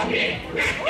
And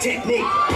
technique.